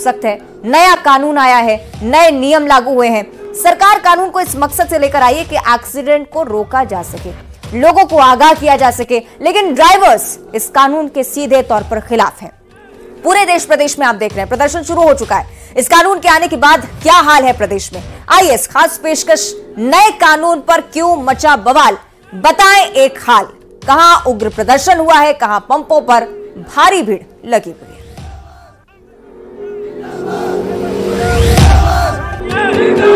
सख्त है। नया कानून आया है, नए नियम लागू हुए हैं। सरकार कानून को इस मकसद से लेकर आई है कि एक्सीडेंट को रोका जा सके, लोगों को आगाह किया जा सके, लेकिन ड्राइवर्स इस कानून के सीधे तौर पर खिलाफ हैं। पूरे देश प्रदेश में आप देख रहे हैं, प्रदर्शन शुरू हो चुका है। इस कानून के आने के बाद क्या हाल है प्रदेश में? आइए खास पेशकश, नए कानून पर क्यों मचा बवाल? बताएँ एक हाल। कहाँ उग्र प्रदर्शन हुआ है, कहाँ पंपों पर भारी भीड़ लगी हुई है। और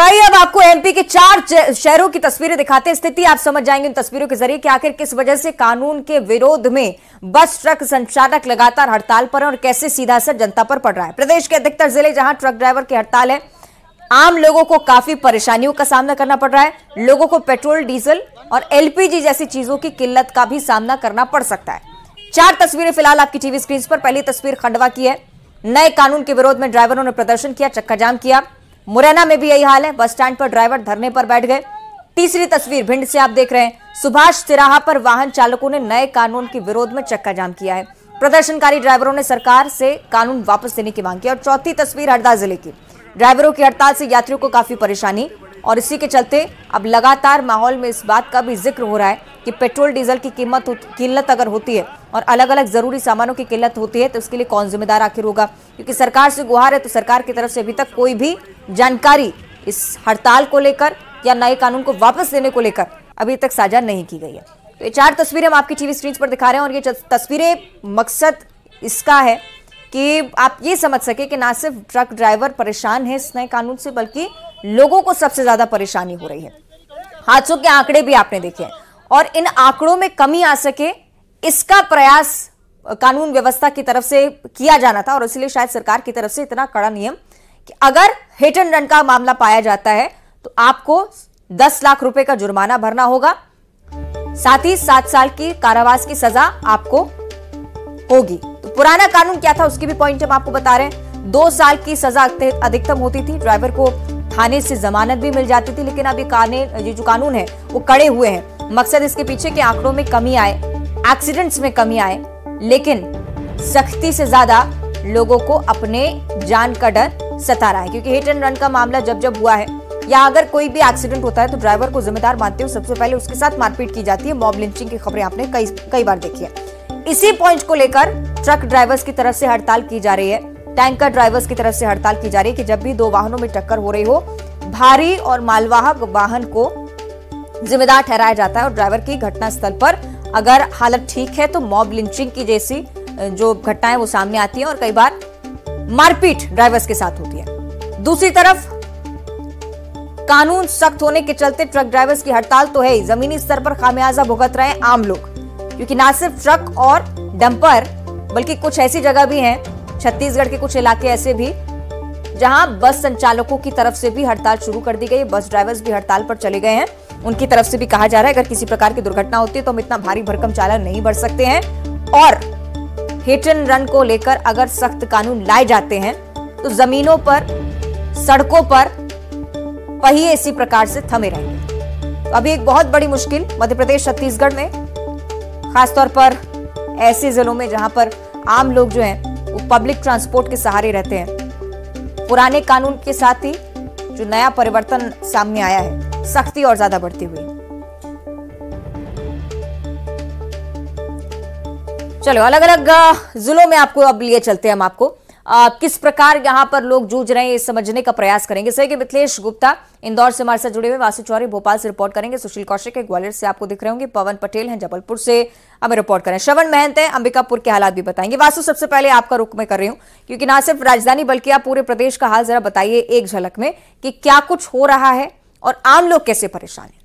आइए अब आपको एमपी के चार शहरों की तस्वीरें दिखाते हैं। स्थिति आप समझ जाएँगे इन तस्वीरों के ज़रिए कि आखिर किस वजह से कानून के विरोध में बस, ट्रक संचालक लगातार हड़ताल पर हैं और कैसे सीधा असर जनता पर पड़ रहा है। प्रदेश के अधिकतर ज़िले जहाँ ट्रक ड्राइवर की हड़ताल है आम लोगों को काफ़ी परेशानियों का सामना करना पड़ रहा है। लोगों को पेट्रोल, डीजल और एलपीजी जैसी चीज़ों की किल्लत का भी सामना करना पड़ सकता है। चार तस्वीरें फ़िलहाल आपकी टीवी स्क्रीन पर। पहली तस्वीर खंडवा की है। नए कानून के विरोध में ड्राइवरों ने प्रदर्शन किया चक्का जाम किया। मुरैना में भी यही हाल है। बस स्टैंड पर ड्राइवर धरने पर बैठ गए। तीसरी तस्वीर भिंड से आप देख रहे हैं। सुभाष तिराहा पर वाहन चालकों ने नए कानून के विरोध में चक्का जाम किया है। प्रदर्शनकारी ड्राइवरों ने सरकार से कानून वापस देने की मांग की और चौथी तस्वीर हरदा ज़िले की। ड्राइवरों की हड़ताल से यात्रियों को काफ़ी परेशानी। और इसी के चलते अब लगातार माहौल में इस बात का भी ज़िक्र हो रहा है कि पेट्रोल डीजल की कीमत किल्लत अगर होती है और अलग अलग ज़रूरी सामानों की किल्लत होती है तो उसके लिए कौन जिम्मेदार आखिर होगा? क्योंकि सरकार से गुहार है तो सरकार की तरफ़ से अभी तक कोई भी जानकारी इस हड़ताल को लेकर या नए कानून को वापस लेने को लेकर अभी तक साझा नहीं की गई है। तो ये चार तस्वीरें हम आपकी टीवी स्क्रीन पर दिखा रहे हैं और ये तस्वीरें मकसद इसका है कि आप ये समझ सके कि ना सिर्फ़ ट्रक ड्राइवर परेशान है इस नए कानून से, बल्कि लोगों को सबसे ज़्यादा परेशानी हो रही है। हादसों के आंकड़े भी आपने देखे और इन आंकड़ों में कमी आ सके, इसका प्रयास कानून व्यवस्था की तरफ़ से किया जाना था, और इसलिए शायद सरकार की तरफ़ से इतना कड़ा नियम कि अगर हिट एंड रन का मामला पाया जाता है तो आपको 10 लाख रुपए का जुर्माना भरना होगा। साथ ही सात साल की कारावास की सजा आपको होगी। पुराना कानून क्या था उसकी भी पॉइंट हम आपको बता रहे हैं। दो साल की सजा अधिकतम होती थी। ड्राइवर को थाने से जमानत भी मिल जाती थी, लेकिन अब ये काने ये जो कानून है, वो कड़े हुए हैं। मकसद इसके पीछे के आंकड़ों में कमी आए एक्सीडेंट्स में कमी आए, लेकिन सख्ती से ज़्यादा लोगों को अपने जान का डर सता रहा है, क्योंकि हिट एंड रन का मामला जब जब हुआ है, या अगर कोई भी एक्सीडेंट होता है तो ड्राइवर को जिम्मेदार मानते हुए सबसे पहले उसके साथ मारपीट की जाती है। मॉब लिंचिंग की खबरें आपने कई कई बार देखी है। इसी पॉइंट को लेकर ट्रक ड्राइवर्स की तरफ़ से हड़ताल की जा रही है। टैंकर ड्राइवर्स की तरफ़ से हड़ताल की जा रही है कि जब भी दो वाहनों में टक्कर हो रही हो, भारी और मालवाहक वाहन को जिम्मेदार ठहराया जाता है और ड्राइवर की घटनास्थल पर अगर हालत ठीक है तो मॉब लिंचिंग की जैसी जो घटनाएँ वो सामने आती है और कई बार मारपीट ड्राइवर्स के साथ होती है। दूसरी तरफ़, कानून सख्त होने के चलते ट्रक ड्राइवर्स की हड़ताल तो है ही। जमीनी स्तर पर खामियाजा भुगत रहे आम लोग, क्योंकि ना सिर्फ़ ट्रक और डंपर बल्कि कुछ ऐसी जगह भी हैं, छत्तीसगढ़ के कुछ इलाके ऐसे भी, जहाँ बस संचालकों की तरफ़ से भी हड़ताल शुरू कर दी गई, बस ड्राइवर्स भी हड़ताल पर चले गए हैं। उनकी तरफ़ से भी कहा जा रहा है, अगर किसी प्रकार की दुर्घटना होती है तो हम इतना भारी भरकम चालन नहीं बढ़ सकते हैं। और हिट एंड रन को लेकर अगर सख्त कानून लाए जाते हैं तो जमीनों पर, सड़कों पर पहिए इसी प्रकार से थमे रहेंगे। तो अभी एक बहुत बड़ी मुश्किल मध्य प्रदेश, छत्तीसगढ़ में, खासतौर पर ऐसे जिलों में जहाँ पर आम लोग जो हैं, वो पब्लिक ट्रांसपोर्ट के सहारे रहते हैं। पुराने कानून के साथ ही जो नया परिवर्तन सामने आया है, सख्ती और ज़्यादा बढ़ती हुई। चलो अलग अलग जिलों में आपको अब लिए चलते हैं हम आपको। अ, किस प्रकार यहाँ पर लोग जूझ रहे हैं ये समझने का प्रयास करेंगे। सही कि मिथिलेश गुप्ता इंदौर से हमारे साथ जुड़े हुए वासु चौरी भोपाल से रिपोर्ट करेंगे। सुशील कौशिक है ग्वालियर से आपको दिख रहे होंगे। पवन पटेल हैं जबलपुर से हमें रिपोर्ट करें। श्रवण महंत है अंबिकापुर के हालात भी बताएँगे। वासु सबसे पहले आपका रुख में कर रही हूँ क्योंकि ना सिर्फ़ राजधानी बल्कि आप पूरे प्रदेश का हाल जरा बताइए एक झलक में कि क्या कुछ हो रहा है और आम लोग कैसे परेशान है?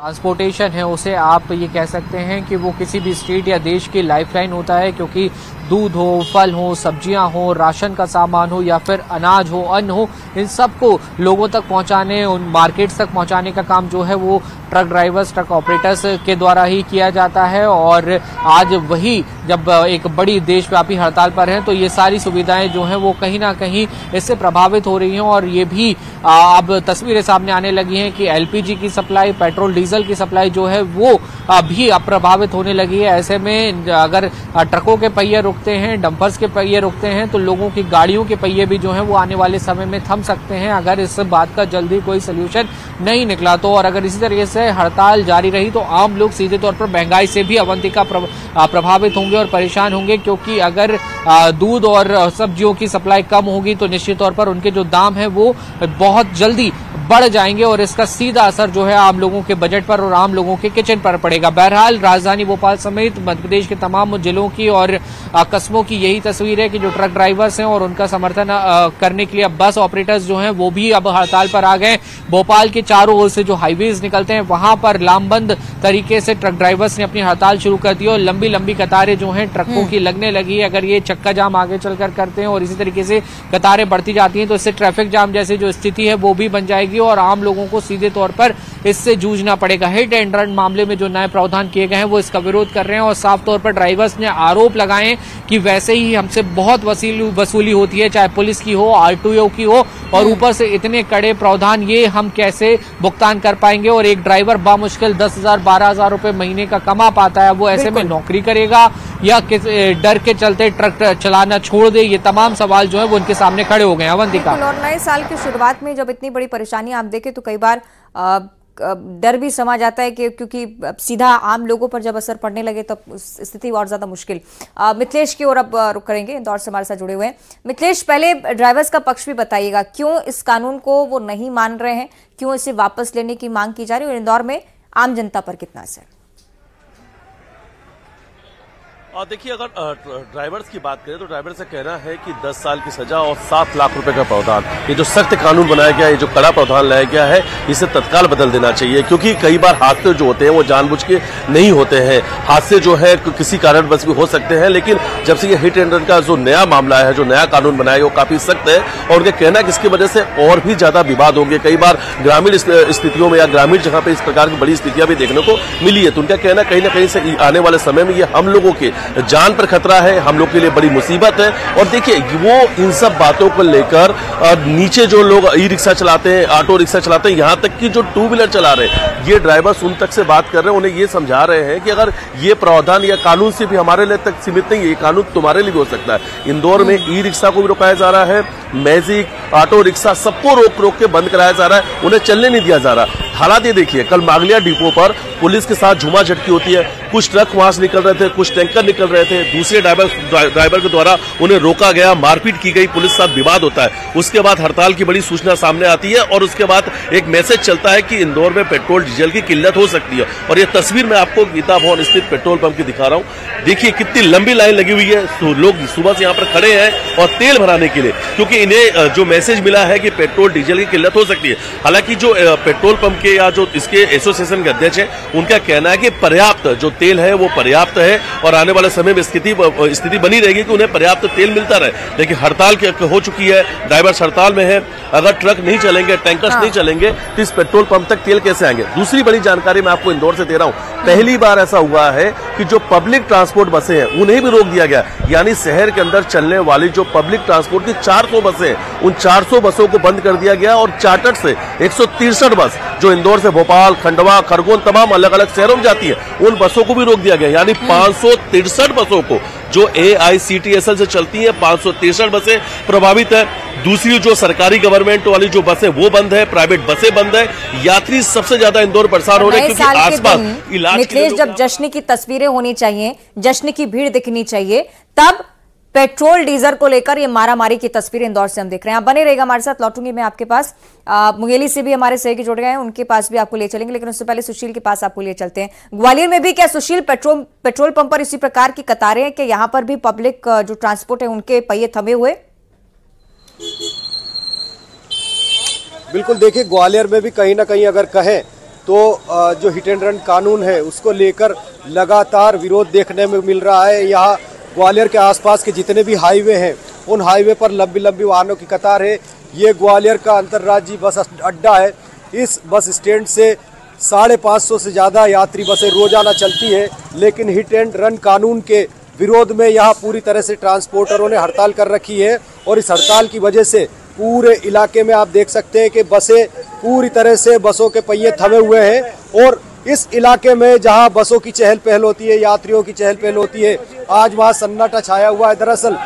ट्रांसपोर्टेशन है, उसे आप ये कह सकते हैं कि वो किसी भी स्टेट या देश की लाइफलाइन होता है, क्योंकि दूध हो, फल हो, सब्ज़ियाँ हो, राशन का सामान हो या फिर अनाज हो, अन्न हो, इन सबको लोगों तक पहुँचाने, उन मार्केट्स तक पहुँचाने का काम जो है वो ट्रक ड्राइवर्स, ट्रक ऑपरेटर्स के द्वारा ही किया जाता है। और आज वही जब एक बड़ी देशव्यापी हड़ताल पर है तो ये सारी सुविधाएँ जो हैं वो कहीं ना कहीं इससे प्रभावित हो रही हैं। और ये भी अब तस्वीरें सामने आने लगी हैं कि एलपीजी की सप्लाई, पेट्रोल, डीजल की सप्लाई जो है वो भी अप्रभावित होने लगी है। ऐसे में, अगर ट्रकों के पहिए रुकते हैं डंपर्स के पहिए रुकते हैं तो लोगों की गाड़ियों के पहिए भी जो है वो आने वाले समय में थम सकते हैं। अगर इस बात का जल्दी कोई सोल्यूशन नहीं निकला तो और अगर इसी तरीके से हड़ताल जारी रही तो आम लोग सीधे तौर पर महँगाई से भी अवंतिका प्रभावित होंगे और परेशान होंगे, क्योंकि अगर दूध और सब्जियों की सप्लाई कम होगी तो निश्चित तौर पर उनके जो दाम है वो बहुत जल्दी बढ़ जाएँगे और इसका सीधा असर जो है आम लोगों के बजट पर और आम लोगों के किचन पर पड़ेगा। बहरहाल राजधानी भोपाल समेत मध्यप्रदेश के तमाम जिलों की और कस्बों की यही तस्वीर है कि जो ट्रक ड्राइवर्स हैं और उनका समर्थन करने के लिए अब बस ऑपरेटर्स जो हैं वो भी अब हड़ताल पर आ गए भोपाल के चारों ओर से जो हाईवेज निकलते हैं वहाँ पर लामबंद तरीके से ट्रक ड्राइवर्स ने अपनी हड़ताल शुरू कर दी और लंबी लंबी कतारें जो है ट्रकों हम्म। की लगने लगी है। अगर ये चक्का जाम आगे चलकर करते हैं और इसी तरीके से कतारें बढ़ती जाती हैं तो इससे ट्रैफ़िक जाम जैसी जो स्थिति है वो भी बन जाएगी और आम लोगों को सीधे तौर पर इससे जूझना पड़ेगा। हिट एंड रन मामले में जो नए प्रावधान किए गए हैं वो इसका विरोध कर रहे हैं और साफ़ तौर पर ड्राइवर्स ने आरोप लगाए कि वैसे ही हमसे बहुत वसूली होती है चाहे पुलिस की हो आरटीओ की हो और हम्म। ऊपर से इतने कड़े प्रावधान ये हम कैसे भुगतान कर पाएँगे? और एक ड्राइवर बामुश्किल दस हज़ार बारह हज़ार रुपए महीने का कमा पाता है वो ऐसे में नौकरी करेगा या किस डर के चलते ट्रक चलाना छोड़ दे, ये तमाम सवाल जो है वो उनके सामने खड़े हो गए अवंतिका। और नए साल की शुरुआत में जब इतनी बड़ी परेशानी आप देखें तो कई बार डर भी समा जाता है कि, क्योंकि सीधा आम लोगों पर जब असर पड़ने लगे तब स्थिति और ज़्यादा मुश्किल। मिथिलेश की ओर अब रुक करेंगे, इंदौर से हमारे साथ जुड़े हुए हैं। मिथिलेश, पहले ड्राइवर्स का पक्ष भी बताइएगा, क्यों इस कानून को वो नहीं मान रहे हैं? क्यों इसे वापस लेने की मांग की जा रही है? और इंदौर में आम जनता पर कितना असर? और देखिए, अगर ड्राइवर्स की बात करें तो ड्राइवर से कहना है कि 10 साल की सजा और 7 लाख रुपए का प्रावधान। ये जो सख्त कानून बनाया गया है ये जो कड़ा प्रावधान लाया गया है, इसे तत्काल बदल देना चाहिए, क्योंकि कई बार हादसे जो होते हैं, वो जानबूझ के नहीं होते हैं। हादसे जो है किसी कारण बस भी हो सकते हैं, लेकिन जब से ये हिट एंड रन का जो नया मामला है, जो नया कानून बनाया है, वो काफ़ी सख्त है, और उनका कहना है कि इसकी वजह से और भी ज़्यादा विवाद होंगे। कई बार ग्रामीण स्थितियों में या ग्रामीण जहाँ पर इस प्रकार की बड़ी स्थितियाँ भी देखने को मिली है। तो उनका कहना कहीं ना कहीं से आने वाले समय में ये हम लोगों के जान पर खतरा है हम लोग के लिए बड़ी मुसीबत है। और देखिए वो इन सब बातों को लेकर नीचे जो लोग ई रिक्शा चलाते हैं ऑटो रिक्शा चलाते हैं यहाँ तक कि जो टू व्हीलर चला रहे हैं ये ड्राइवर्स उन तक से बात कर रहे हैं उन्हें ये समझा रहे हैं कि अगर ये प्रावधान या कानून से भी हमारे लिए तक सीमित नहीं है ये कानून तुम्हारे लिए भी हो सकता है। इंदौर में ई रिक्शा को भी रोकाया जा रहा है मैजिक ऑटो रिक्शा सबको रोक रोक के बंद कराया जा रहा है उन्हें चलने नहीं दिया जा रहा। हालात ये देखिए कल मागलिया डिपो पर पुलिस के साथ झुमा झटकी होती है कुछ ट्रक वहाँ से निकल रहे थे कुछ टैंकर निकल रहे थे। दूसरे ड्राइवर ड्राइवर के द्वारा उन्हें रोका गया। मारपीट की गई। पुलिस साथ विवाद होता है। उसके बाद हड़ताल की बड़ी सूचना सामने आती है और उसके बाद एक मैसेज चलता है कि इंदौर में पेट्रोल डीजल की किल्लत हो सकती है। और ये तस्वीर मैं आपको गीता भवन स्थित पेट्रोल पंप की दिखा रहा हूँ। देखिए कितनी लंबी लाइन लगी हुई है। तो लोग सुबह से यहाँ पर खड़े हैं और तेल भराने के लिए क्योंकि इन्हें जो मैसेज मिला है कि पेट्रोल डीजल की किल्लत हो सकती है। हालाँकि जो पेट्रोल पंप के या जो इसके एसोसिएशन के अध्यक्ष है उनका कहना है कि पर्याप्त जो तेल है वो पर्याप्त है और आने वाले समय में स्थिति स्थिति बनी रहेगी कि उन्हें पर्याप्त तेल मिलता रहे। लेकिन हड़ताल हो चुकी है ड्राइवर्स हड़ताल में है। अगर ट्रक नहीं चलेंगे टैंकर्स हाँ। नहीं चलेंगे तो इस पेट्रोल पंप तक तेल कैसे आएँगे। दूसरी बड़ी जानकारी मैं आपको इंदौर से दे रहा हूँ। पहली बार ऐसा हुआ है कि जो पब्लिक ट्रांसपोर्ट बसें हैं, उन्हें भी रोक दिया गया। यानी शहर के अंदर चलने वाली जो पब्लिक ट्रांसपोर्ट की 400 बसें उन 400 बसों को बंद कर दिया गया और चार्टर से एक बस जो इंदौर से भोपाल, खंडवा, खरगोन तमाम अलग अलग शहरों में जाती है, उन बसों को भी रोक दिया गया। यानी। पाँच बसों को जो A I C T S L से चलती है पाँच सौ तिरसठ बसें प्रभावित है। दूसरी जो सरकारी गवर्नमेंट वाली जो बसें वो बंद है प्राइवेट बसें बंद है। यात्री सबसे ज़्यादा इंदौर परेशान हो रहे हैं क्योंकि आसपास इलाज जब जश्न की तस्वीरें होनी चाहिए जश्न की भीड़ दिखनी चाहिए तब पेट्रोल डीजल को लेकर ये मारामारी की तस्वीर इंदौर से हम देख रहे हैं। आप बने रहेगा हमारे साथ, लौटूँगी मैं आपके पास। मुंगेली से भी हमारे सहयोगी जुड़ गए हैं, उनके पास भी आपको ले चलेंगे, लेकिन उससे पहले सुशील के पास आपको ले चलते हैं। ग्वालियर में भी क्या सुशील पेट्रोल पेट्रोल पंप पर इसी प्रकार की कतारें हैं कि यहाँ पर भी पब्लिक जो ट्रांसपोर्ट है, उनके पहिए थमे हुए? बिल्कुल, देखिए, ग्वालियर में भी कहीं ना कहीं अगर कहें तो जो हिट एंड रन कानून है, उसको लेकर लगातार विरोध देखने में मिल रहा है। यहाँ ग्वालियर के आसपास के जितने भी हाईवे हैं, उन हाईवे पर लंबी लंबी वाहनों की कतार है। ये ग्वालियर का अंतर्राज्यीय बस अड्डा है। इस बस स्टैंड से साढ़े पाँच सौ से ज़्यादा यात्री बसें रोज़ाना चलती हैं, लेकिन हिट एंड रन कानून के विरोध में यहाँ पूरी तरह से ट्रांसपोर्टरों ने हड़ताल कर रखी है और इस हड़ताल की वजह से पूरे इलाके में आप देख सकते हैं कि बसें पूरी तरह से बसों के पहिए थमे हुए हैं और इस इलाके में जहाँ बसों की चहल पहल होती है, यात्रियों की चहल पहल होती है, आज वहाँ सन्नाटा छाया हुआ है। दरअसल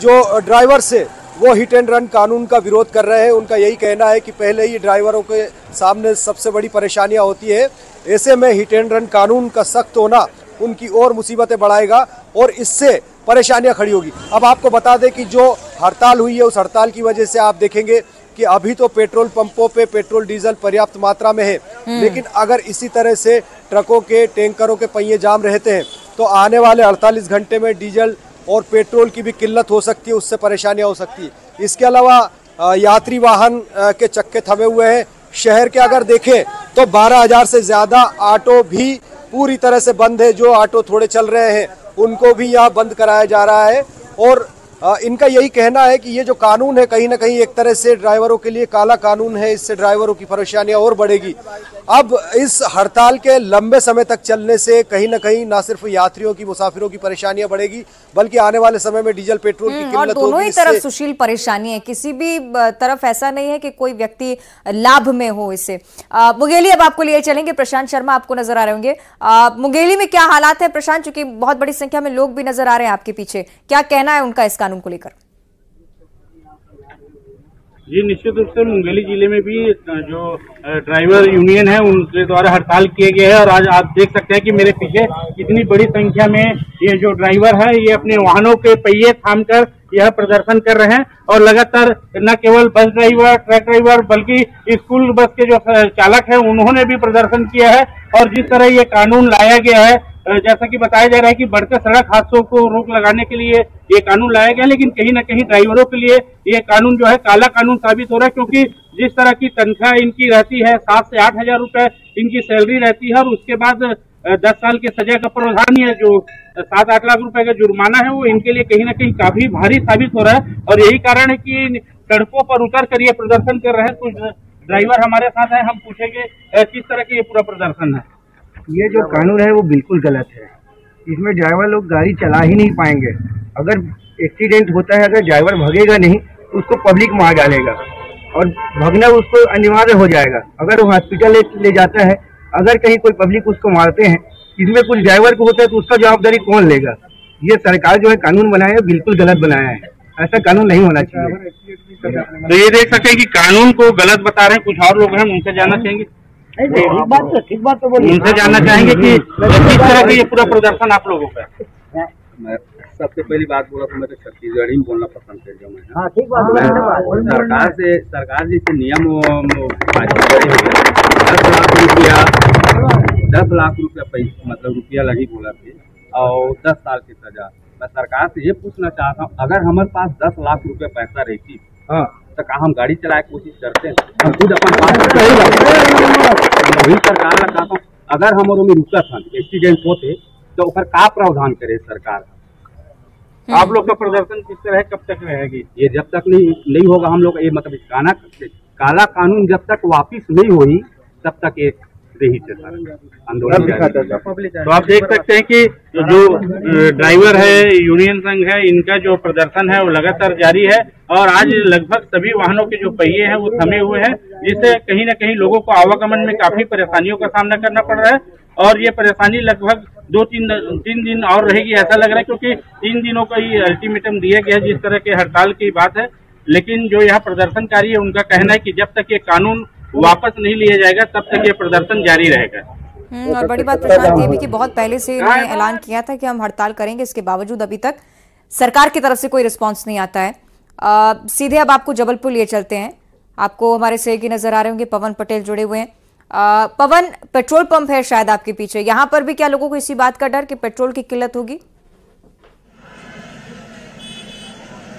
जो ड्राइवर से वो हिट एंड रन कानून का विरोध कर रहे हैं, उनका यही कहना है कि पहले ही ड्राइवरों के सामने सबसे बड़ी परेशानियाँ होती है। ऐसे में हिट एंड रन कानून का सख्त होना उनकी और मुसीबतें बढ़ाएगा और इससे परेशानियाँ खड़ी होगी। अब आपको बता दें कि जो हड़ताल हुई है, उस हड़ताल की वजह से आप देखेंगे कि अभी तो पेट्रोल पंपों पे पेट्रोल डीजल पर्याप्त मात्रा में है। हम्म। लेकिन अगर इसी तरह से ट्रकों के टैंकरों के पहिए जाम रहते हैं तो आने वाले 48 घंटे में डीजल और पेट्रोल की भी किल्लत हो सकती है उससे परेशानियाँ हो सकती है। इसके अलावा यात्री वाहन के चक्के थमे हुए हैं। शहर के अगर देखें तो बारह से ज़्यादा ऑटो भी पूरी तरह से बंद है। जो ऑटो थोड़े चल रहे हैं उनको भी यहाँ बंद कराया जा रहा है। और इनका यही कहना है कि ये जो कानून है, कहीं ना कहीं एक तरह से ड्राइवरों के लिए काला कानून है, इससे ड्राइवरों की परेशानियाँ और बढ़ेगी। अब इस हड़ताल के लंबे समय तक चलने से कहीं ना कहीं ना सिर्फ़ यात्रियों की मुसाफिरों की परेशानियाँ बढ़ेगी बल्कि आने वाले समय में डीजल पेट्रोल की हम्म, और दोनों ही तरफ़ सुशील परेशानी है। किसी भी तरफ़ ऐसा नहीं है कि कोई व्यक्ति लाभ में हो इससे मुंगेली अब आपको लिए चलेंगे। प्रशांत शर्मा आपको नज़र आ रहे होंगे। मुंगेली में क्या हालात है? प्रशांत चूँकि बहुत बड़ी संख्या में लोग भी नज़र आ रहे हैं आपके पीछे। क्या कहना है उनका इस कानून को लेकर? जी निश्चित रूप से मुंगेली ज़िले में भी जो ड्राइवर यूनियन है, उनके द्वारा हड़ताल किए गए हैं और आज आप देख सकते हैं कि मेरे पीछे इतनी बड़ी संख्या में ये जो ड्राइवर है, ये अपने वाहनों के पहिए थाम कर यह प्रदर्शन कर रहे हैं और लगातार न केवल बस ड्राइवर ट्रक ड्राइवर बल्कि स्कूल बस के जो चालक है, उन्होंने भी प्रदर्शन किया है और जिस तरह ये कानून लाया गया है जैसा कि बताया जा रहा है कि बढ़ते सड़क हादसों को रोक लगाने के लिए ये कानून लाया गया, लेकिन कहीं ना कहीं ड्राइवरों के लिए ये कानून जो है काला कानून साबित हो रहा है, क्योंकि जिस तरह की तनख्वाह इनकी रहती है, सात से आठ हज़ार रुपए इनकी सैलरी रहती है, और उसके बाद दस साल के सजा का प्रावधान है जो सात आठ लाख रुपए का जुर्माना है, वो इनके लिए कहीं ना कहीं काफ़ी भारी साबित हो रहा है, और यही कारण है कि सड़कों पर उतर कर ये प्रदर्शन कर रहे हैं। कुछ ड्राइवर हमारे साथ है, हम पूछेंगे किस तरह के ये पूरा प्रदर्शन है। ये जो कानून है, वो बिल्कुल गलत है। इसमें ड्राइवर लोग गाड़ी चला ही नहीं पाएँगे। अगर एक्सीडेंट होता है, अगर ड्राइवर भगेगा नहीं तो उसको पब्लिक मार डालेगा। और भगना उसको अनिवार्य हो जाएगा। अगर वो हॉस्पिटल ले जाता है, अगर कहीं कोई पब्लिक उसको मारते हैं, इसमें कुछ ड्राइवर को होता है तो उसका जवाबदारी कौन लेगा? ये सरकार जो है, कानून बनाया है, बिल्कुल गलत बनाया है। ऐसा कानून नहीं होना चाहिए। तो ये देख सकते हैं कि कानून को गलत बता रहे हैं, कुछ और लोग हैं, उनसे जाना चाहेंगे। ठीक बात तो ठीक बात तो बोलिए। उनसे जानना चाहेंगे कि किस तरह का ये पूरा प्रदर्शन आप लोगों का सबसे पहली बात बोला तो मैं तो छत्तीसगढ़ ही बोलना पसंद कर मैं। हाँ ठीक बात सरकार से सरकार जैसे नियम दस लाख रुपया दस लाख रुपया पैसा मतलब रुपया लगी बोला थे और दस साल की सजा। मैं सरकार से ये पूछना चाहता हूँ अगर हमारे पास दस लाख रुपया पैसा रहती हाँ तो हम गाड़ी चलाए कोशिश करते हैं। हम खुद अपन वही सरकार कहता हूँ। अगर हमारे में रुका था एक्सीडेंट होते तो का प्रावधान करे सरकार? आप लोग का प्रदर्शन किस तरह कब तक रहेगी? ये जब तक नहीं नहीं होगा हम लोग ये मतलब काना काला कानून जब तक वापिस नहीं हुई तब तक ये रही आंदोलन तो आप देख सकते हैं कि जो ड्राइवर है यूनियन संघ है इनका जो प्रदर्शन है वो लगातार जारी है। और आज लगभग सभी वाहनों के जो पहिए हैं वो थमे हुए हैं जिससे कहीं ना कहीं लोगों को आवागमन में काफ़ी परेशानियों का सामना करना पड़ रहा है। और ये परेशानी लगभग दो तीन तीन दिन और रहेगी ऐसा लग रहा है क्योंकि तीन दिनों का ही अल्टीमेटम दिया गया है जिस तरह के हड़ताल की बात है। लेकिन जो यहाँ प्रदर्शनकारी है उनका कहना है कि जब तक ये कानून वापस नहीं लिया जाएगा तब तक ये प्रदर्शन जारी रहेगा। हम्म, और बड़ी बात प्रशांत ये भी कि बहुत पहले से इन्होंने ऐलान किया था कि हम हड़ताल करेंगे इसके बावजूद अभी तक सरकार की तरफ़ से कोई रिस्पांस नहीं आता है। आ, सीधे अब आपको जबलपुर लिए चलते हैं। आपको हमारे सहयोगी नज़र आ रहे होंगे पवन पटेल जुड़े हुए हैं। पवन पेट्रोल पंप है शायद आपके पीछे। यहाँ पर भी क्या लोगों को इसी बात का डर कि पेट्रोल की किल्लत होगी?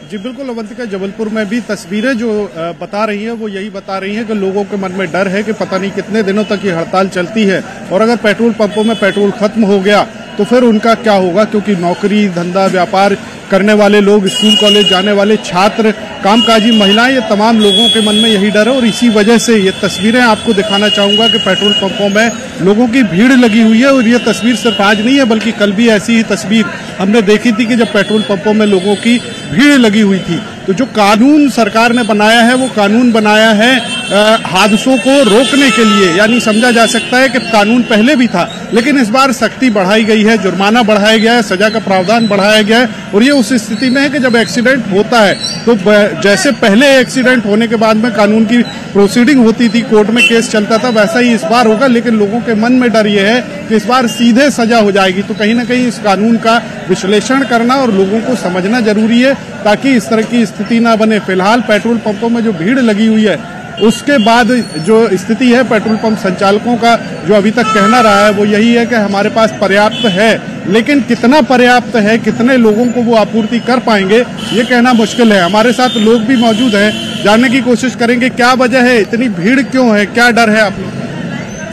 जी बिल्कुल अवंतिका जबलपुर में भी तस्वीरें जो बता रही हैं वो यही बता रही हैं कि लोगों के मन में डर है कि पता नहीं कितने दिनों तक ये हड़ताल चलती है। और अगर पेट्रोल पंपों में पेट्रोल खत्म हो गया तो फिर उनका क्या होगा? क्योंकि नौकरी धंधा व्यापार करने वाले लोग, स्कूल, कॉलेज जाने वाले छात्र, कामकाजी, महिलाएँ, ये तमाम लोगों के मन में यही डर है और इसी वजह से ये तस्वीरें आपको दिखाना चाहूँगा कि पेट्रोल पंपों में लोगों की भीड़ लगी हुई है और ये तस्वीर सिर्फ़ आज नहीं है, बल्कि कल भी ऐसी ही तस्वीर हमने देखी थी कि जब पेट्रोल पंपों में लोगों की भीड़ लगी हुई थी। तो जो कानून सरकार ने बनाया है, वो कानून बनाया है हादसों को रोकने के लिए, यानी समझा जा सकता है कि कानून पहले भी था, लेकिन इस बार सख्ती बढ़ाई गई है, जुर्माना बढ़ाया गया है, सजा का प्रावधान बढ़ाया गया है, और ये उस स्थिति में है कि जब एक्सीडेंट होता है तो जैसे पहले एक्सीडेंट होने के बाद में कानून की प्रोसीडिंग होती थी, कोर्ट में केस चलता था, वैसा ही इस बार होगा, लेकिन लोगों के मन में डर ये है कि इस बार सीधे सजा हो जाएगी। तो कहीं ना कहीं इस कानून का विश्लेषण करना और लोगों को समझना ज़रूरी है, ताकि इस तरह की स्थिति ना बने। फ़िलहाल पेट्रोल पंपों में जो भीड़ लगी हुई है उसके बाद जो स्थिति है पेट्रोल पंप संचालकों का, जो अभी तक कहना रहा है, वो यही है कि हमारे पास पर्याप्त है। लेकिन कितना पर्याप्त है, कितने लोगों को वो आपूर्ति कर पाएँगे, ये कहना मुश्किल है। हमारे साथ लोग भी मौजूद हैं, जानने की कोशिश करेंगे, क्या वजह है, इतनी भीड़ क्यों है, क्या डर है आप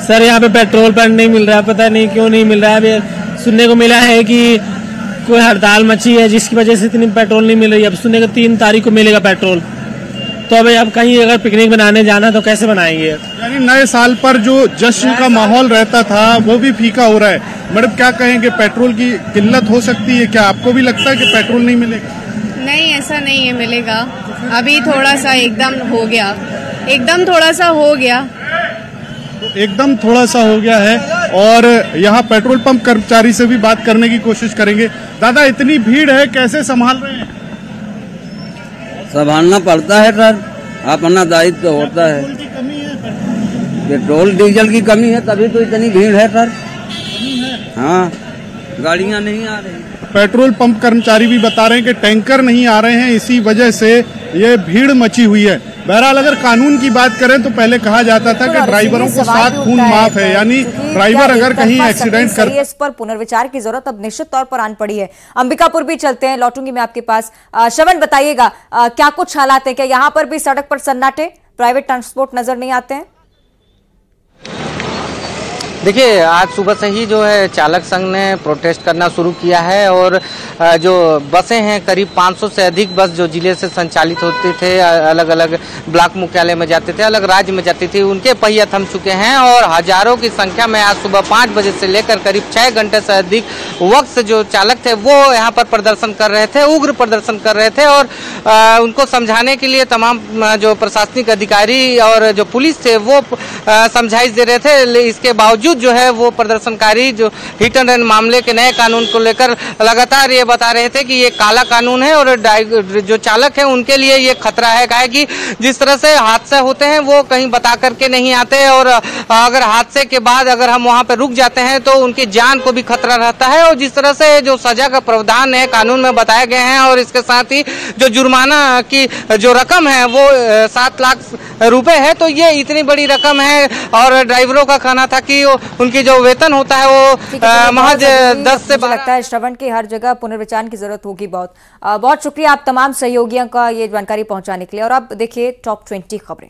सर, यहाँ पे पेट्रोल पंप नहीं मिल रहा, पता नहीं क्यों नहीं मिल रहा है। सुनने को मिला है कि कोई हड़ताल मची है, जिसकी वजह से इतनी पेट्रोल नहीं मिल रही। अब सुनने को तीन तारीख को मिलेगा पेट्रोल। तो अभी अब कहीं अगर पिकनिक बनाने जाना तो कैसे बनाएँगे? यानी नए साल पर जो जश्न का माहौल रहता था वो भी फीका हो रहा है। मैडम क्या कहेंगे पेट्रोल की किल्लत हो सकती है क्या? आपको भी लगता है कि पेट्रोल नहीं मिलेगा? नहीं ऐसा नहीं है मिलेगा। अभी थोड़ा सा एकदम हो गया। एकदम थोड़ा सा हो गया। तो एकदम थोड़ा सा हो गया है और यहाँ पेट्रोल पंप कर्मचारी से भी बात करने की कोशिश करेंगे। दादा इतनी भीड़ है कैसे संभाल रहे हैं? संभालना पड़ता है सर। अपना दायित्व तो होता है। पेट्रोल, डीजल की कमी है, तभी तो इतनी भीड़ है सर। हाँ गाड़ियाँ नहीं आ रही। पेट्रोल पंप कर्मचारी भी बता रहे हैं कि टैंकर नहीं आ रहे हैं, इसी वजह से ये भीड़ मची हुई है। बहरहाल अगर कानून की बात करें तो पहले कहा जाता था कि ड्राइवरों को सात खून माफ़ है। यानी ड्राइवर अगर कहीं एक्सीडेंट कर इस पर पुनर्विचार की ज़रूरत अब निश्चित तौर पर आन पड़ी है। अंबिकापुर भी चलते हैं लौटूँगी मैं आपके पास। श्रवण बताइएगा क्या कुछ हालात है? क्या यहाँ पर भी सड़क पर सन्नाटे? प्राइवेट ट्रांसपोर्ट नज़र नहीं आते हैं? देखिए, आज सुबह से ही जो है चालक संघ ने प्रोटेस्ट करना शुरू किया है और जो बसें हैं, करीब 500 से अधिक बस जो ज़िले से संचालित होते थे अलग अलग ब्लॉक मुख्यालय में जाते थे, अलग राज्य में जाती थी, उनके पहिया थम चुके हैं और हज़ारों की संख्या में आज सुबह पाँच बजे से लेकर करीब छः घंटे से अधिक वक्त जो चालक थे, वो यहाँ पर प्रदर्शन कर रहे थे, उग्र प्रदर्शन कर रहे थे और उनको समझाने के लिए तमाम जो प्रशासनिक अधिकारी और जो पुलिस थे, वो समझाइश दे रहे थे। इसके बावजूद जो है वो प्रदर्शनकारी जो हिट एंड रन मामले के नए कानून को लेकर लगातार ये बता रहे थे कि ये काला कानून है और जो चालक है उनके लिए ये खतरा है क्या कि जिस तरह से हादसे होते हैं, वो कहीं बता करके नहीं आते और अगर हादसे के बाद अगर हम वहाँ पर रुक जाते हैं तो उनकी जान को भी खतरा रहता है और जिस तरह से जो सजा का प्रावधान है, कानून में बताए गए हैं और इसके साथ ही जो जुर्माना की जो रकम है वो सात लाख रुपए है तो ये इतनी बड़ी रकम है और ड्राइवरों का कहना था कि उनकी जो वेतन होता है वो महज दस से लगता है श्रवण की हर जगह पुनर्विचार की ज़रूरत होगी बहुत। बहुत शुक्रिया आप तमाम सहयोगियों का ये जानकारी पहुँचाने के लिए। और अब देखिए टॉप ट्वेंटी खबरें।